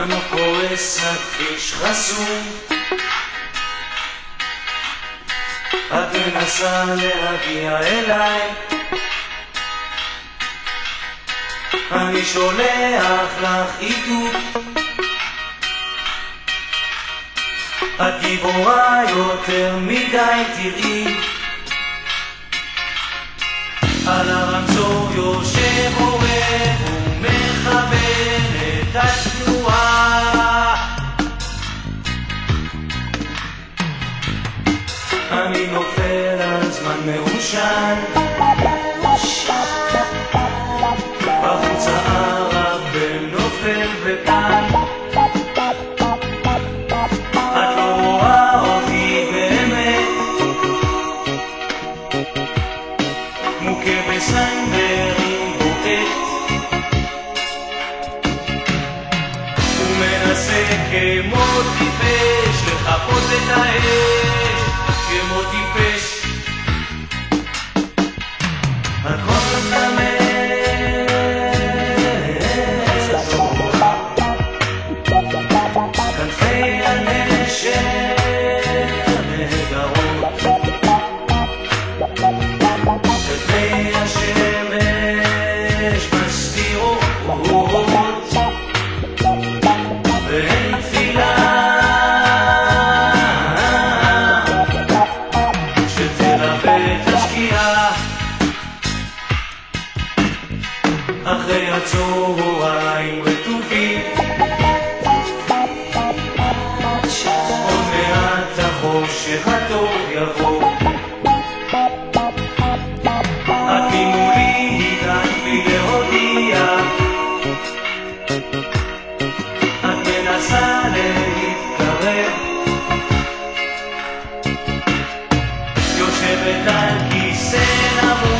מנוף פורס, הכביש חסום. את מנסה להגיע אליי. אני שולח לך עידוד. את גיבורה יותר מדי תראי כמו טיפש לכבות את האש אחרי הצהריים רטובים. עוד מעט החושך הטוב יבוא. את ממולי הגעת בלי להודיע את מנסה להתקרב. יושבת על כיסא נמוך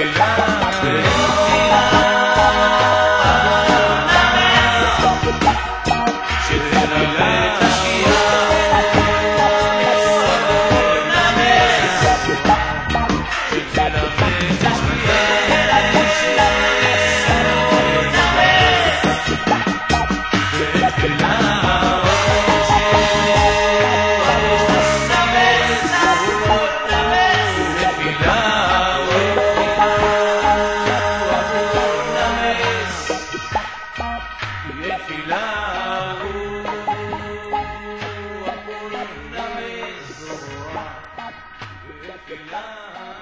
Bye. Krishna.